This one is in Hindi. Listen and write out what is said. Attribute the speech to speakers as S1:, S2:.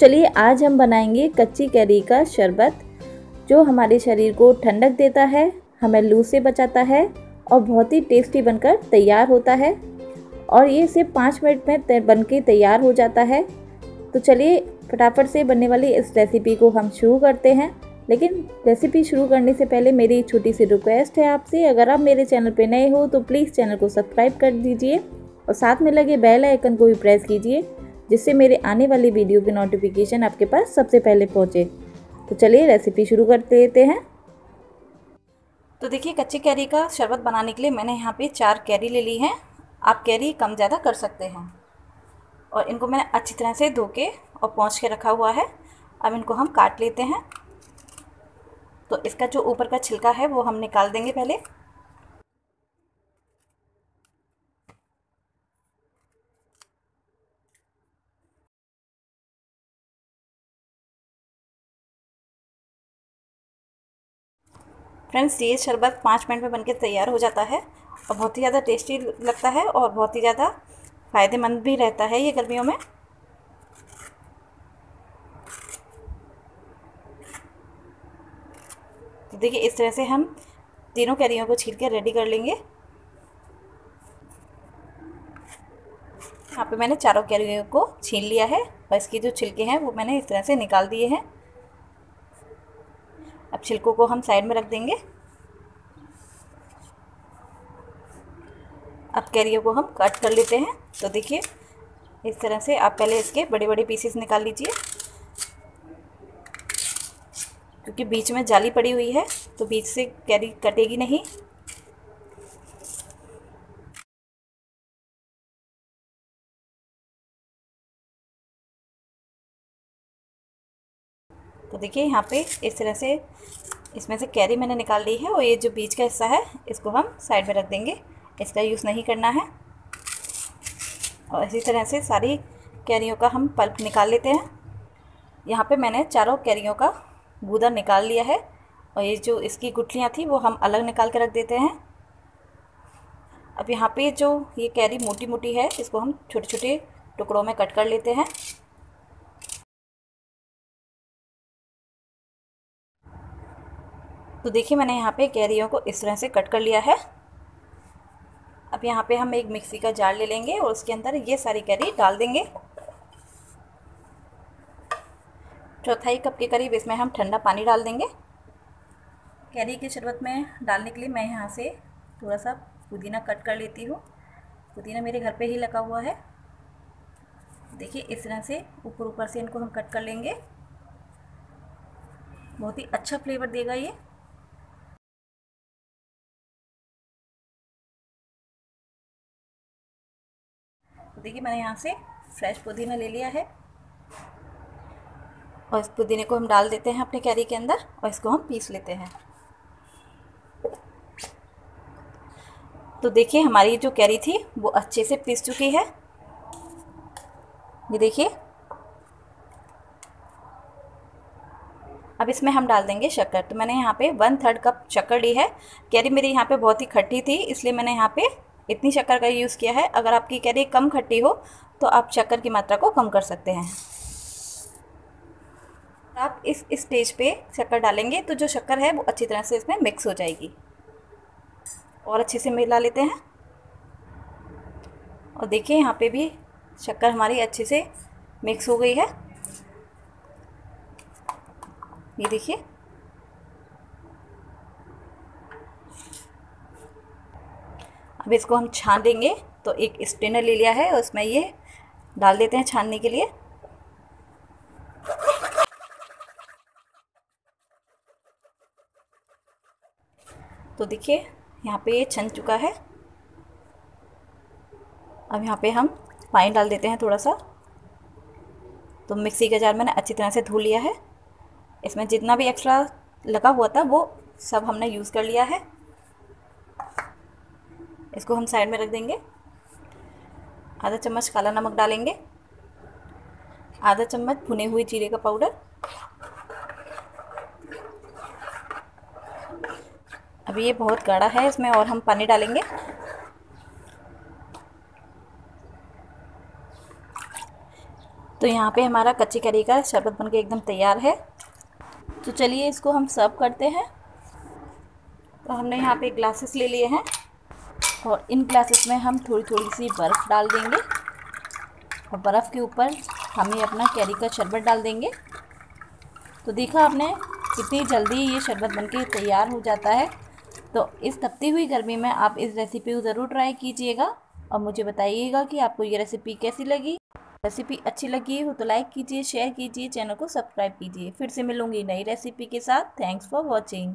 S1: चलिए, आज हम बनाएँगे कच्ची कैरी का शरबत, जो हमारे शरीर को ठंडक देता है, हमें लू से बचाता है और बहुत ही टेस्टी बनकर तैयार होता है। और ये सिर्फ़ पाँच मिनट में बन के तैयार हो जाता है। तो चलिए, फटाफट से बनने वाली इस रेसिपी को हम शुरू करते हैं। लेकिन रेसिपी शुरू करने से पहले मेरी छोटी सी रिक्वेस्ट है आपसे। अगर आप मेरे चैनल पर नए हो तो प्लीज़ चैनल को सब्सक्राइब कर दीजिए और साथ में लगे बेल आइकन को भी प्रेस कीजिए। जिससे मेरे आने वाली वीडियो की नोटिफिकेशन आपके पास सबसे पहले पहुँचे। तो चलिए रेसिपी शुरू कर लेते हैं।
S2: तो देखिए, कच्चे कैरी का शरबत बनाने के लिए मैंने यहाँ पे चार कैरी ले ली है। आप कैरी कम ज़्यादा कर सकते हैं। और इनको मैंने अच्छी तरह से धो के और पहुँच के रखा हुआ है। अब इनको हम काट लेते हैं। तो इसका जो ऊपर का छिलका है, वो हम निकाल देंगे पहले। फ्रेंड्स, ये शरबत पाँच मिनट में बनके तैयार हो जाता है और बहुत ही ज़्यादा टेस्टी लगता है और बहुत ही ज़्यादा फ़ायदेमंद भी रहता है ये गर्मियों में। तो देखिए, इस तरह से हम तीनों कैरियों को छील के रेडी कर लेंगे। यहाँ पे मैंने चारों कैरियों को छील लिया है और इसके जो छिलके हैं वो मैंने इस तरह से निकाल दिए हैं। अब छिलकों को हम साइड में रख देंगे। अब कैरियों को हम कट कर लेते हैं। तो देखिए, इस तरह से आप पहले इसके बड़े बड़े पीसेस निकाल लीजिए। क्योंकि बीच में जाली पड़ी हुई है तो बीच से कैरी कटेगी नहीं। तो देखिए यहाँ पे इस तरह से इसमें से कैरी मैंने निकाल ली है और ये जो बीज का हिस्सा है, इसको हम साइड में रख देंगे। इसका यूज़ नहीं करना है। और इसी तरह से सारी कैरियों का हम पल्प निकाल लेते हैं। यहाँ पे मैंने चारों कैरियों का गूदा निकाल लिया है और ये जो इसकी गुठलियाँ थी, वो हम अलग निकाल के रख देते हैं। अब यहाँ पे जो ये कैरी मोटी मोटी है, इसको हम छोटे छोटे टुकड़ों में कट कर लेते हैं। तो देखिए मैंने यहाँ पे कैरियों को इस तरह से कट कर लिया है। अब यहाँ पे हम एक मिक्सी का जार ले लेंगे और उसके अंदर ये सारी कैरी डाल देंगे। चौथाई कप के करीब इसमें हम ठंडा पानी डाल देंगे। कैरी के शरबत में डालने के लिए मैं यहाँ से थोड़ा सा पुदीना कट कर लेती हूँ। पुदीना मेरे घर पे ही लगा हुआ है। देखिए इस तरह से ऊपर ऊपर से इनको हम कट कर लेंगे। बहुत ही अच्छा फ्लेवर देगा ये। तो देखिए, मैंने यहाँ से फ्रेश पुदीना ले लिया है। और इस पुदीने को हम डाल देते हैं अपने कैरी के अंदर और इसको हम पीस लेते हैं। तो देखिए, हमारी जो कैरी थी, वो अच्छे से पीस चुकी है। ये देखिए। अब इसमें हम डाल देंगे शक्कर। तो मैंने यहाँ पे वन थर्ड कप शक्कर ली है। कैरी मेरी यहाँ पे बहुत ही खट्टी थी, इसलिए मैंने यहाँ पे इतनी शक्कर का यूज़ किया है। अगर आपकी कैरी कम खट्टी हो तो आप शक्कर की मात्रा को कम कर सकते हैं। आप इस स्टेज पे शक्कर डालेंगे तो जो शक्कर है वो अच्छी तरह से इसमें मिक्स हो जाएगी। और अच्छे से मिला लेते हैं। और देखिए यहाँ पे भी शक्कर हमारी अच्छे से मिक्स हो गई है। ये देखिए। अब इसको हम छान देंगे। तो एक स्टेनर ले लिया है उसमें ये डाल देते हैं छानने के लिए। तो देखिए, यहाँ पे ये छन चुका है। अब यहाँ पे हम पानी डाल देते हैं थोड़ा सा तो मिक्सी का जार मैंने अच्छी तरह से धो लिया है। इसमें जितना भी एक्स्ट्रा लगा हुआ था, वो सब हमने यूज़ कर लिया है। इसको हम साइड में रख देंगे। आधा चम्मच काला नमक डालेंगे। आधा चम्मच भुने हुए जीरे का पाउडर अभी ये बहुत गाढ़ा है, इसमें और हम पानी डालेंगे। तो यहाँ पे हमारा कच्ची करी का शरबत बनके एकदम तैयार है। तो चलिए इसको हम सर्व करते हैं। तो हमने यहाँ पे ग्लासेस ले लिए हैं। और इन ग्लासेस में हम थोड़ी थोड़ी सी बर्फ़ डाल देंगे। और बर्फ़ के ऊपर हम ये अपना कैरी का शरबत डाल देंगे। तो देखा आपने कितनी जल्दी ये शरबत बनके तैयार हो जाता है। तो इस तपती हुई गर्मी में आप इस रेसिपी को ज़रूर ट्राई कीजिएगा और मुझे बताइएगा कि आपको ये रेसिपी कैसी लगी। रेसिपी अच्छी लगी हो तो लाइक कीजिए शेयर कीजिए चैनल को सब्सक्राइब कीजिए। फिर से मिलूँगी नई रेसिपी के साथ। Thanks for watching